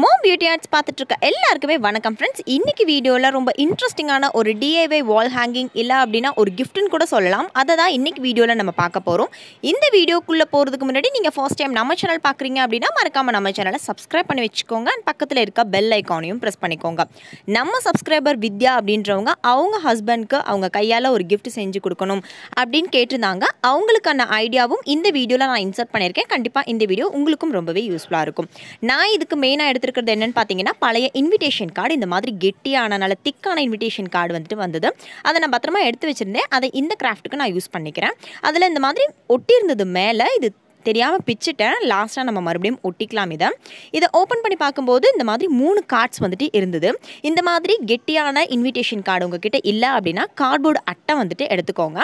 Mom beauty arts பார்த்துட்டு இருக்க எல்லாருக்குமே வணக்கம் ஃப்ரெண்ட்ஸ் இன்னைக்கு வீடியோவில் ரொம்ப இன்ட்ரெஸ்டிங்கான ஒரு டிஐவை வால் ஹேங்கிங் இல்லை அப்படின்னா ஒரு கிஃப்ட்னு கூட சொல்லலாம். அதை தான் இன்னைக்கு வீடியோவில் நம்ம பார்க்க போகிறோம் இந்த வீடியோக்குள்ளே போகிறதுக்கு முன்னாடி நீங்கள் ஃபர்ஸ்ட் டைம் நம்ம சேனல் பார்க்குறீங்க அப்படின்னா மறக்காமல் நம்ம சேனலை சப்ஸ்கிரைப் பண்ணி வச்சுக்கோங்க. அண்ட் பக்கத்தில் இருக்க பெல் ஐக்கானையும் ப்ரெஸ் பண்ணிக்கோங்க. நம்ம சப்ஸ்கிரைபர் வித்யா அப்படின்றவங்க அவங்க ஹஸ்பண்ட்க்கு அவங்க கையால் ஒரு கிஃப்ட் செஞ்சு கொடுக்கணும் அப்படின்னு கேட்டிருந்தாங்க. அவங்களுக்கான ஐடியாவும் இந்த வீடியோவில் நான் இன்சர்ட் பண்ணியிருக்கேன். கண்டிப்பாக இந்த வீடியோ உங்களுக்கும் ரொம்பவே யூஸ்ஃபுல்லாக இருக்கும். நான் இதுக்கு மெயினாக எடுத்து எடுத்திருக்கிறது என்னன்னு பார்த்தீங்கன்னா பழைய இன்விடேஷன் கார்டு இந்த மாதிரி கெட்டியான நல்ல திக்கான இன்விடேஷன் கார்டு வந்துட்டு வந்தது. அதை நான் பத்திரமா எடுத்து வச்சுருந்தேன். அதை இந்த கிராஃப்ட்டுக்கு நான் யூஸ் பண்ணிக்கிறேன். அதில் இந்த மாதிரி ஒட்டியிருந்தது மேலே இது தெரியாமல் பிச்சுட்டேன். லாஸ்ட்டாக நம்ம மறுபடியும் ஒட்டிக்கலாம் இதை. இதை ஓப்பன் பண்ணி பார்க்கும்போது இந்த மாதிரி மூணு கார்ட்ஸ் வந்துட்டு இருந்தது. இந்த மாதிரி கெட்டியான இன்விடேஷன் கார்டு உங்ககிட்ட இல்லை அப்படின்னா கார்ட்போர்டு அட்டை வந்துட்டு எடுத்துக்கோங்க.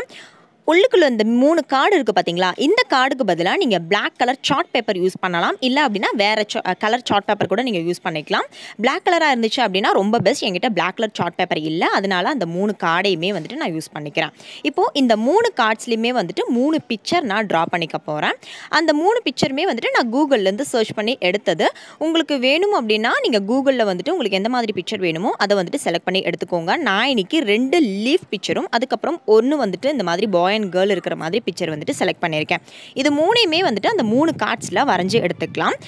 உள்ளுக்குள்ள இந்த மூணு கார்டு இருக்குது பார்த்தீங்களா இந்த கார்டுக்கு பதிலாக நீங்கள் black colour chart paper use பண்ணலாம். இல்லை அப்படின்னா வேறு கலர் சார்ட் பேப்பர் கூட நீங்கள் யூஸ் பண்ணிக்கலாம். பிளாக் கலராக இருந்துச்சு அப்படின்னா ரொம்ப பெஸ்ட் என்கிட்ட பிளாக் கலர் சார்ட் பேப்பர் இல்லை. அதனால அந்த மூணு கார்டையுமே வந்துட்டு நான் யூஸ் பண்ணிக்கிறேன். இப்போது இந்த மூணு கார்ட்ஸ்லையுமே வந்துட்டு மூணு பிக்சர் நான் ட்ரா பண்ணிக்க போகிறேன் அந்த மூணு பிக்சருமே வந்துட்டு நான் கூகுள்லேருந்து சர்ச் பண்ணி எடுத்தது. உங்களுக்கு வேணும் அப்படின்னா நீங்கள் கூகுளில் வந்துட்டு உங்களுக்கு எந்த மாதிரி பிக்சர் வேணுமோ அதை வந்துட்டு செலக்ட் பண்ணி எடுத்துக்கோங்க. நான் இன்னைக்கு ரெண்டு லீஃப் பிக்சரும் அதுக்கப்புறம் ஒன்று வந்துட்டு இந்த மாதிரி பாய் அண்ட் கேர்ள் இருக்கிற மாதிரி பிக்சர் வந்துட்டு செலக்ட் பண்ணியிருக்கேன். இது மூணையுமே வந்துட்டு அந்த மூணு கார்ட்ஸில் வரைஞ்சி எடுத்துக்கலாம்.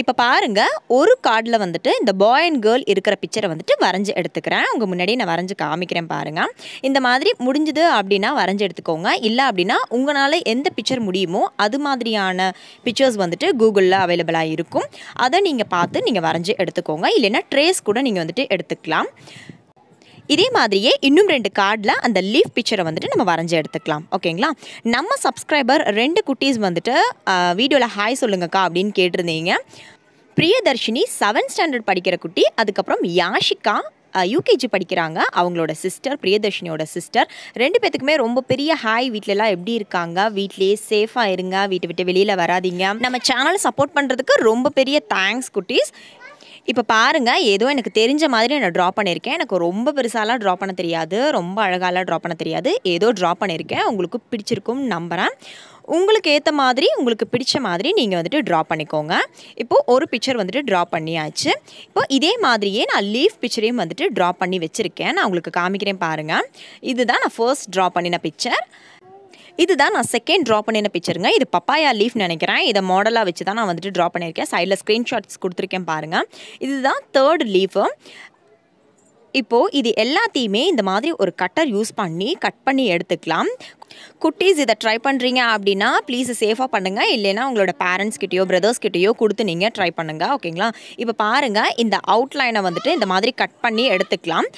இப்போ பாருங்க ஒரு கார்டில் வந்துட்டு இந்த பாய் அண்ட் கேர்ள் இருக்கிற பிக்சரை வந்துட்டு வரைஞ்சி எடுத்துக்கிறேன். உங்கள் முன்னாடி நான் வரைஞ்சி காமிக்கிறேன் பாருங்க. இந்த மாதிரி முடிஞ்சுது அப்படின்னா வரைஞ்சி எடுத்துக்கோங்க. இல்லை அப்படின்னா உங்களால் எந்த பிக்சர் முடியுமோ அது மாதிரியான பிக்சர்ஸ் வந்துட்டு கூகுளில் அவைலபிளாக இருக்கும். அதை நீங்கள் பார்த்து நீங்கள் வரைஞ்சி எடுத்துக்கோங்க. இல்லைன்னா ட்ரேஸ் கூட நீங்கள் வந்துட்டு எடுத்துக்கலாம். இதே மாதிரியே இன்னும் ரெண்டு கார்டில் அந்த லீஃப் பிக்சரை வந்துட்டு நம்ம வரைஞ்சி எடுத்துக்கலாம். ஓகேங்களா? நம்ம சப்ஸ்கிரைபர் ரெண்டு குட்டீஸ் வந்துட்டு வீடியோவில் ஹாய் சொல்லுங்கக்கா அப்படின்னு கேட்டிருந்தீங்க. பிரியதர்ஷினி செவன்த் ஸ்டாண்டர்ட் படிக்கிற குட்டி அதுக்கப்புறம் யாஷிகா யூகேஜி படிக்கிறாங்க. அவங்களோட சிஸ்டர் பிரியதர்ஷினியோட சிஸ்டர் ரெண்டு பேத்துக்குமே ரொம்ப பெரிய ஹாய் வீட்டிலலாம் எப்படி இருக்காங்க? வீட்லேயே சேஃபாக இருங்க வீட்டை விட்டு வெளியில் வராதீங்க. நம்ம சேனலை சப்போர்ட் பண்ணுறதுக்கு ரொம்ப பெரிய தேங்க்ஸ் குட்டீஸ். இப்போ பாருங்கள் ஏதோ எனக்கு தெரிஞ்ச மாதிரி நான் ட்ரா பண்ணியிருக்கேன் எனக்கு ரொம்ப பெருசாலாம் ட்ரா பண்ண தெரியாது. ரொம்ப அழகாலாம் ட்ரா பண்ண தெரியாது. ஏதோ ட்ரா பண்ணியிருக்கேன் உங்களுக்கு பிடிச்சிருக்கும்னு நம்புகிறேன் உங்களுக்கு ஏற்ற மாதிரி உங்களுக்கு பிடிச்ச மாதிரி நீங்கள் வந்துட்டு ட்ரா பண்ணிக்கோங்க. இப்போது ஒரு பிக்சர் வந்துட்டு ட்ரா பண்ணியாச்சு. இப்போ இதே மாதிரியே நான் லீஃப் பிக்சரையும் வந்துட்டு ட்ரா பண்ணி வச்சுருக்கேன். நான் உங்களுக்கு காமிக்கிறேன் பாருங்கள் இதுதான் நான் ஃபர்ஸ்ட் ட்ரா பண்ணின பிக்சர் இதுதான் நான் செகண்ட் ட்ரா பண்ணின பிக்சருங்க இது பப்பாயா லீஃப் நினைக்கிறேன். இதை மாடலாக வச்சு தான் நான் வந்துட்டு ட்ரா பண்ணியிருக்கேன். சைடில் ஸ்க்ரீன்ஷாட்ஸ் கொடுத்துருக்கேன் பாருங்கள் இதுதான் தேர்ட் லீஃபு இப்போது இது எல்லாத்தையுமே இந்த மாதிரி ஒரு கட்டர் யூஸ் பண்ணி கட் பண்ணி எடுத்துக்கலாம். குட்டீஸ் இதை ட்ரை பண்ணுறீங்க அப்படின்னா ப்ளீஸ் சேஃபாக பண்ணுங்கள் இல்லைனா உங்களோட பேரண்ட்ஸ் கிட்டேயோ பிரதர்ஸ் கிட்டேயோ கொடுத்து நீங்கள் ட்ரை பண்ணுங்கள் ஓகேங்களா இப்போ பாருங்கள் இந்த அவுட்லைனை வந்துட்டு இந்த மாதிரி கட் பண்ணி எடுத்துக்கலாம்.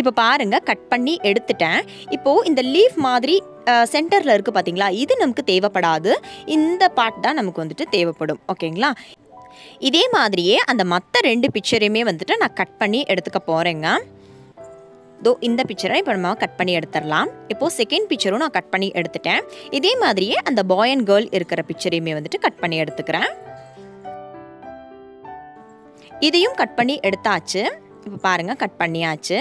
இப்போ பாருங்கள் கட் பண்ணி எடுத்துட்டேன். இப்போது இந்த லீஃப் மாதிரி சென்டரில் இருக்குது பார்த்தீங்களா இது நமக்கு தேவைப்படாது. இந்த பார்ட் தான் நமக்கு வந்துட்டு தேவைப்படும். ஓகேங்களா? இதே மாதிரியே அந்த மற்ற ரெண்டு பிக்சரையுமே வந்துட்டு நான் கட் பண்ணி எடுத்துக்க போகிறேங்க தோ இந்த பிக்சரை இப்போ நம்ம கட் பண்ணி எடுத்துடலாம். இப்போது செகண்ட் பிக்சரும் நான் கட் பண்ணி எடுத்துட்டேன். இதே மாதிரியே அந்த பாய் அண்ட் கேர்ள் இருக்கிற பிக்சரையுமே வந்துட்டு கட் பண்ணி எடுத்துக்கிறேன். இதையும் கட் பண்ணி எடுத்தாச்சு. இப்போ பாருங்கள் கட் பண்ணியாச்சு.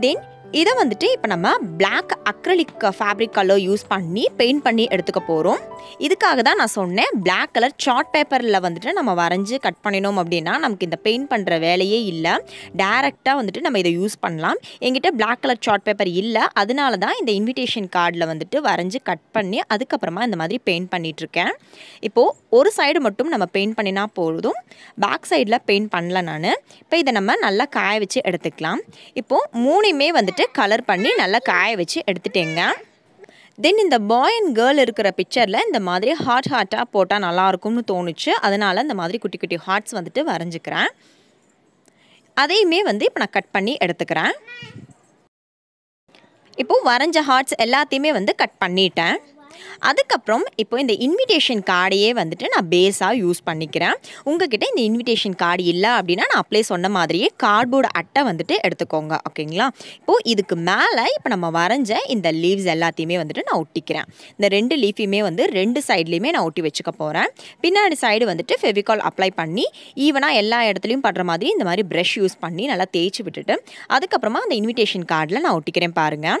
தென் இதை வந்துட்டு இப்போ நம்ம black acrylic fabric colour use பண்ணி பெயிண்ட் பண்ணி எடுத்துக்க போகிறோம் இதுக்காக தான் நான் சொன்னேன் பிளாக் கலர் சார்ட் பேப்பரில் வந்துட்டு நம்ம வரைஞ்சி கட் பண்ணினோம் அப்படின்னா நமக்கு இந்த பெயிண்ட் பண்ணுற வேலையே இல்லை. டேரெக்டாக வந்துட்டு நம்ம இதை யூஸ் பண்ணலாம். எங்கிட்ட பிளாக் கலர் சார்ட் பேப்பர் இல்லை. அதனால தான் இந்த இன்விடேஷன் கார்டில் வந்துட்டு வரைஞ்சி கட் பண்ணி அதுக்கப்புறமா இந்த மாதிரி பெயிண்ட் பண்ணிகிட்ருக்கேன் இப்போது ஒரு சைடு மட்டும் நம்ம பெயிண்ட் பண்ணினா போதும். பேக் சைடில் பெயிண்ட் பண்ணல நான். இப்போ இதை நம்ம நல்லா காய வச்சு எடுத்துக்கலாம். இப்போது மூணையுமே வந்துட்டு கலர் பண்ணி நல்லா காய வச்சு எடுத்துட்டேங்க. தென் இந்த பாய் அண்ட் கேர்ள் இருக்கிற பிக்சரில் இந்த மாதிரி ஹார்ட் ஹார்ட்டாக போட்டால் நல்லாயிருக்கும்னு தோணுச்சு. அதனால் இந்த மாதிரி குட்டி குட்டி ஹார்ட்ஸ் வந்துட்டு வரைஞ்சிக்கிறேன். அதையுமே வந்து இப்போ நான் கட் பண்ணி எடுத்துக்கிறேன். இப்போது வரைஞ்ச ஹார்ட்ஸ் எல்லாத்தையுமே வந்து கட் பண்ணிட்டேன். அதுக்கப்புறம் இப்போ இந்த இன்விடேஷன் கார்டையே வந்துட்டு நான் பேஸாக யூஸ் பண்ணிக்கிறேன். உங்ககிட்ட இந்த இன்விடேஷன் கார்டு இல்லை அப்படின்னா நான் அப்ளை சொன்ன மாதிரியே கார்ட்போர்டு அட்டை வந்துட்டு எடுத்துக்கோங்க ஓகேங்களா இப்போது இதுக்கு மேலே இப்போ நம்ம வரைஞ்ச இந்த லீவ்ஸ் எல்லாத்தையுமே வந்துட்டு நான் ஒட்டிக்கிறேன். இந்த ரெண்டு லீஃபையுமே வந்து ரெண்டு சைட்லேயுமே நான் ஒட்டி வச்சுக்க போகிறேன் பின்னாடி சைடு வந்துட்டு ஃபெவிகால் அப்ளை பண்ணி ஈவனாக எல்லா இடத்துலையும் படுற மாதிரி இந்த மாதிரி ப்ரஷ் யூஸ் பண்ணி நல்லா தேய்ச்சி விட்டுட்டு அதுக்கப்புறமா அந்த இன்விடேஷன் கார்டில் நான் ஒட்டிக்கிறேன் பாருங்கள்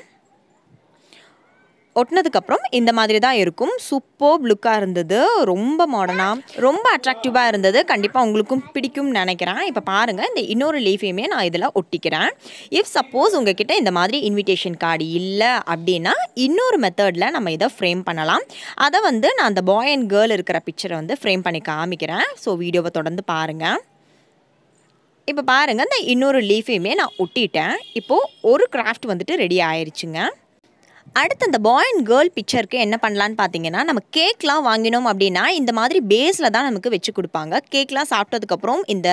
ஒட்டினதுக்கப்புறம் இந்த மாதிரி தான் இருக்கும். சூப்பர் லுக்காக இருந்தது. ரொம்ப மாடர்னாக ரொம்ப அட்ராக்டிவாக இருந்தது. கண்டிப்பாக உங்களுக்கும் பிடிக்கும்னு நினைக்கிறேன். இப்போ பாருங்கள் இந்த இன்னொரு லீஃபையுமே நான் இதில் ஒட்டிக்கிறேன். இஃப் சப்போஸ் உங்ககிட்ட இந்த மாதிரி இன்விடேஷன் கார்டு இல்லை அப்படின்னா இன்னொரு மெத்தடில் நம்ம இதை ஃப்ரேம் பண்ணலாம். அதை வந்து நான் அந்த பாய் அண்ட் கேர்ள் இருக்கிற பிக்சரை வந்து ஃப்ரேம் பண்ணி காமிக்கிறேன். ஸோ வீடியோவை தொடர்ந்து பாருங்கள் இப்போ பாருங்கள் இந்த இன்னொரு லீஃபையுமே நான் ஒட்டிட்டேன். இப்போது ஒரு கிராஃப்ட் வந்துட்டு ரெடி ஆயிடுச்சுங்க அடுத்து அந்த பாய் அண்ட் கேர்ள் பிக்சருக்கு என்ன பண்ணலான்னு பார்த்தீங்கன்னா நம்ம கேக்லாம் வாங்கினோம் அப்படின்னா இந்த மாதிரி பேஸில் தான் நமக்கு வச்சு கொடுப்பாங்க. கேக்லாம் சாப்பிட்டதுக்கப்புறம் இந்த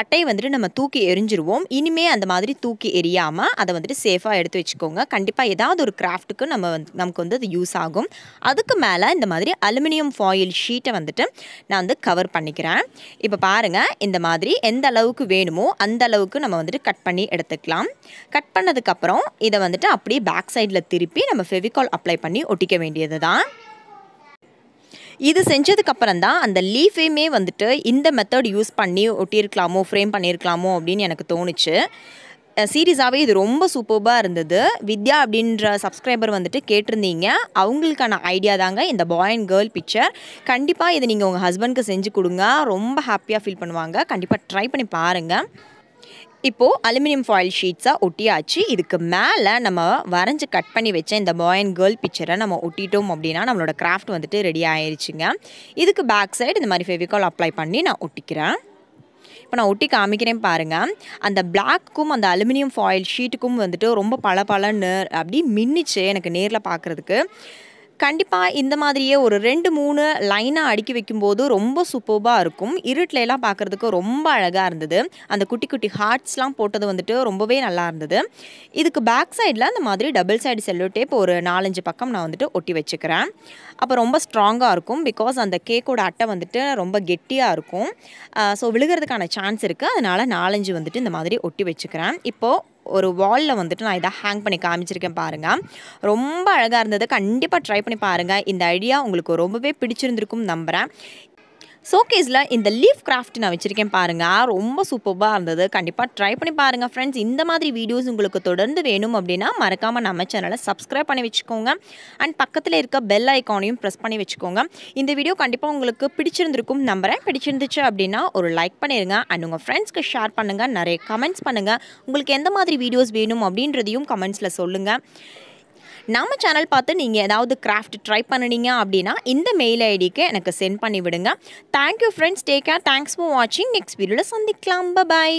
அட்டையை வந்துட்டு நம்ம தூக்கி எரிஞ்சிருவோம் இனிமே அந்த மாதிரி தூக்கி எரியாமல் அதை வந்துட்டு சேஃபாக எடுத்து வச்சுக்கோங்க. கண்டிப்பாக ஏதாவது ஒரு கிராஃப்ட்டுக்கு நம்ம வந்து நமக்கு வந்து அது யூஸ் ஆகும். அதுக்கு மேலே இந்த மாதிரி அலுமினியம் ஃபாயில் ஷீட்டை வந்துட்டு நான் வந்து கவர் பண்ணிக்கிறேன். இப்போ பாருங்கள் இந்த மாதிரி எந்த அளவுக்கு வேணுமோ அந்த அளவுக்கு நம்ம வந்துட்டு கட் பண்ணி எடுத்துக்கலாம். கட் பண்ணதுக்கப்புறம் இதை வந்துட்டு அப்படியே பேக் சைடில் திருப்பி நம்ம ஃபெவிகால் அப்ளை பண்ணி ஒட்டிக்க வேண்டியது தான் இது செஞ்சதுக்கப்புறம் தான் அந்த லீஃபையுமே வந்துட்டு இந்த மெத்தட் யூஸ் பண்ணி ஒட்டியிருக்கலாமோ ஃப்ரேம் பண்ணியிருக்கலாமோ அப்படின்னு எனக்கு தோணுச்சு. சீரியஸாகவே இது ரொம்ப சூப்பர்பாக இருந்தது. வித்யா அப்படின்ற சப்ஸ்கிரைபர் வந்துட்டு கேட்டிருந்தீங்க. அவங்களுக்கான ஐடியா தாங்க இந்த பாய் அண்ட் கேர்ள் பிக்சர் கண்டிப்பாக இதை நீங்கள் உங்கள் ஹஸ்பண்ட்க்கு செஞ்சு கொடுங்க. ரொம்ப ஹாப்பியாக ஃபீல் பண்ணுவாங்க. கண்டிப்பாக ட்ரை பண்ணி பாருங்கள் இப்போது அலுமினியம் ஃபாயில் ஷீட்ஸாக ஒட்டியாச்சு. இதுக்கு மேலே நம்ம வரைஞ்சி கட் பண்ணி வச்ச இந்த பாய் அண்ட் கேர்ள் பிக்சரை நம்ம ஒட்டிட்டோம் அப்படின்னா நம்மளோட கிராஃப்ட் வந்துட்டு ரெடி ஆயிடுச்சுங்க இதுக்கு பேக் சைடு இந்த மாதிரி ஃபெவிகால் அப்ளை பண்ணி நான் ஒட்டிக்கிறேன். இப்போ நான் ஒட்டி காமிக்கிறேன் பாருங்கள் அந்த பிளாக்கும் அந்த அலுமினியம் ஃபாயில் ஷீட்டுக்கும் வந்துட்டு ரொம்ப பல பலன்னு அப்படி மின்னிச்சு எனக்கு நேரில் பார்க்குறதுக்கு கண்டிப்பாக இந்த மாதிரியே ஒரு ரெண்டு மூணு லைனாக அடுக்கி வைக்கும்போது ரொம்ப சூப்பர்பாக இருக்கும். இருட்டிலலாம் பார்க்குறதுக்கு ரொம்ப அழகாக இருந்தது. அந்த குட்டி குட்டி ஹார்ட்ஸ்லாம் போட்டது வந்துட்டு ரொம்பவே நல்லா இருந்தது. இதுக்கு பேக் சைடில் அந்த மாதிரி டபுள் சைடு செல்லோ டேப் ஒரு நாலஞ்சு பக்கம் நான் வந்துட்டு ஒட்டி வச்சுக்கிறேன். அப்போ ரொம்ப ஸ்ட்ராங்காக இருக்கும். பிகாஸ் அந்த கேக்கோட அட்டை வந்துட்டு ரொம்ப கெட்டியாக இருக்கும். ஸோ விழுகிறதுக்கான சான்ஸ் இருக்குது அதனால் நாலஞ்சு வந்துட்டு இந்த மாதிரி ஒட்டி வச்சுக்கிறேன். இப்போது ஒரு வாலில் வந்துட்டு நான் இதை ஹேங் பண்ணி காமிச்சிருக்கேன் பாருங்கள் ரொம்ப அழகாக இருந்தது. கண்டிப்பாக ட்ரை பண்ணி பாருங்கள் இந்த ஐடியா உங்களுக்கு ரொம்பவே பிடிச்சிருந்திருக்கும் நம்புகிறேன் ஷோகேஸில் இந்த லீஃப் கிராஃப்ட் நான் வச்சுருக்கேன் பாருங்கள் ரொம்ப சூப்பராக இருந்தது. கண்டிப்பாக ட்ரை பண்ணி பாருங்கள் ஃப்ரெண்ட்ஸ் இந்த மாதிரி வீடியோஸ் உங்களுக்கு தொடர்ந்து வேணும் அப்படின்னா மறக்காமல் நம்ம சேனலை சப்ஸ்கிரைப் பண்ணி வச்சுக்கோங்க. அண்ட் பக்கத்தில் இருக்க பெல் ஐக்கானையும் ப்ரெஸ் பண்ணி வச்சுக்கோங்க. இந்த வீடியோ கண்டிப்பாக உங்களுக்கு பிடிச்சிருந்திருக்கும். நம்புகிறேன் பிடிச்சிருந்துச்சு அப்படின்னா ஒரு லைக் பண்ணிடுங்க அண்ட் உங்கள் ஃப்ரெண்ட்ஸ்க்கு ஷேர் பண்ணுங்கள் நிறைய கமெண்ட்ஸ் பண்ணுங்கள் உங்களுக்கு எந்த மாதிரி வீடியோஸ் வேணும் அப்படின்றதையும் கமெண்ட்ஸில் சொல்லுங்கள் நம்ம சேனல் பார்த்து நீங்கள் ஏதாவது கிராஃப்ட் ட்ரை பண்ணினீங்க அப்படின்னா இந்த மெயில் ஐடிக்கு எனக்கு சென்ட் பண்ணி விடுங்க thank you friends take care thanks for வாட்சிங் நெக்ஸ்ட் வீடியோவில் சந்திக்கலாம். பாய்